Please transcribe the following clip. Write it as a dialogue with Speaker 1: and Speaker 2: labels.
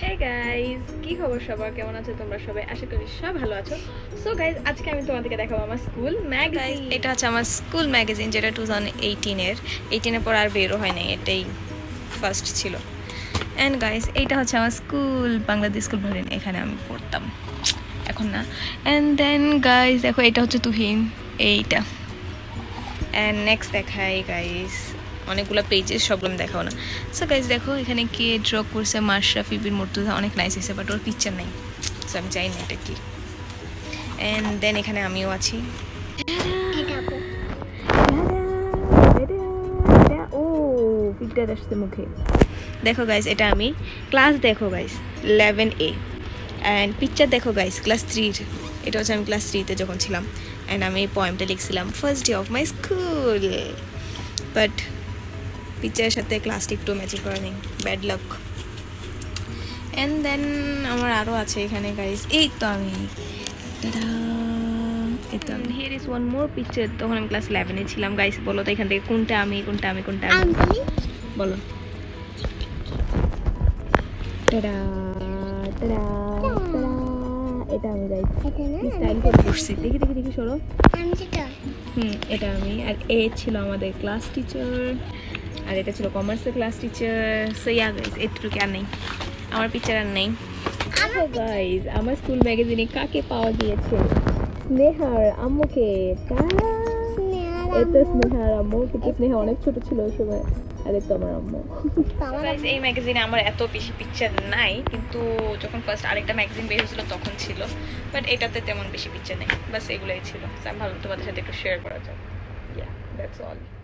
Speaker 1: Hey guys কি খবর সবার? কেমন আছো তোমরা সবাই? আশা করি সব ভালো আছো। সো গাইজ আজকে আমি তোমাদেরকে দেখাবো আমার স্কুল ম্যাগাজিন
Speaker 2: এটা হচ্ছে আমার স্কুল ম্যাগাজিন যেটা টু থাউজেন্ড এইটিনের এইটিনের পর আর বেরো হয় নাই এটাই ফার্স্ট ছিল। অ্যান্ড গাইস এইটা হচ্ছে আমার স্কুল বাংলাদেশ স্কুল ভরিন এখানে আমি পড়তাম। এখন না। অ্যান্ড দেন গাইস দেখো এটা হচ্ছে তুহিন এইটা। অ্যান্ড নেক্সট দেখাই গাইস অনেকগুলো পেজেস সবগুলো দেখাবো না। সো গাইস দেখো এখানে কে ড্র করছে মাশরাফি বিন মুর্তুজা অনেক নাইস হয়েছে বাট ওর পিকচার নেই। সো আমি চাই না এটা কি। অ্যান্ড দেন এখানে আমিও আছি।
Speaker 1: ও পিকচার আসছে মুখে।
Speaker 2: দেখো গাইস এটা আমি। ক্লাস দেখো guys eleven A and picture দেখো গাইস ক্লাস থ্রির এটা হচ্ছে আমি ক্লাস থ্রিতে যখন ছিলাম। অ্যান্ড আমি এই পয়েমটা লিখছিলাম first day of my school but পিকচারের সাথে ক্লাসটি একটু ম্যাচিং করা নেই ব্যাড লাক অ্যান্ড দেন আমার আরও আছে এখানে গাইস এই তো আমি। আমি।
Speaker 1: Here is one more picture তখন আমি ক্লাস ইলেভেনে ছিলাম গাইস বলো তো এখান থেকে কোনটা আমি কোনটা আমি কোনটা আমি? বলো। এটা আমি গাইস স্টাইল করে বসছি দেখি দেখি দেখি সরো। হুম এটা আমি। আর এ ছিল আমাদের ক্লাস টিচার আর এটা ছিল কমার্সের class teacher so yeah guys এটুকু আর নেই। আমার পিকচার আর নেই। গাইস আমার স্কুল ম্যাগাজিনে কাকে পাওয়া গিয়েছে? স্নেহার আম্মুকে। এটা স্নেহার আম্মু। কিন্তু স্নেহা অনেক ছোট ছিল ওই সময়। আর এটা আমার আম্মু।
Speaker 2: এই ম্যাগাজিনে আমার এত বেশি পিকচার নাই কিন্তু যখন ফার্স্ট আরেকটা ম্যাগাজিন বের হয়েছিল তখন ছিল। বাট এটাতে তেমন বেশি পিকচার নেই। বাস এগুলোই ছিল। আমি ভাবলাম তোমাদের সাথে একটু শেয়ার করা যাক।
Speaker 1: Yeah that's all.